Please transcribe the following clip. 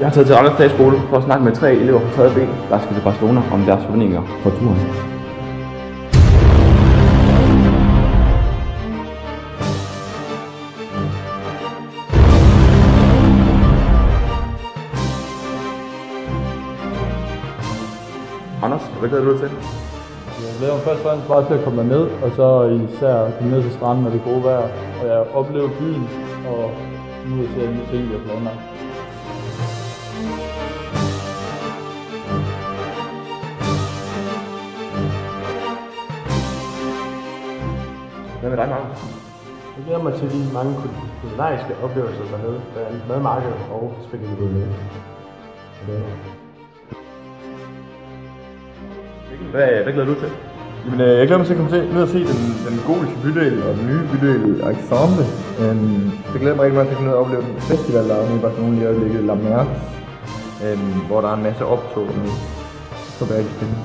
Jeg har taget til Randers Skole for at snakke med tre elever fra 3. B, der skal til Barcelona om deres forventninger for turen. Anders, hvad glæder du dig til? Jeg glæder mig først og fremmest bare til at komme ned, og så især komme ned til stranden, når det gode vejr. Og jeg oplever byen, og nu er jeg alle de ting, jeg planlagt. Hvad med dig, Magnus? Jeg glæder mig til de mange kul- kulinariske oplevelser dernede, blandt andet madmarked og spaghetti bolognese. Hvad, hvad glæder du til? Jamen, øh, jeg glæder mig til at komme til, ned og se den, den gotiske bydel og den nye bydel Ensemble. Øhm, så glæder jeg mig rigtig meget til at komme ned og opleve den festival, der er nede i Barcelona i øjeblikket, La Mer, øhm, hvor der er en masse optog nu. Det skal være rigtig spændende.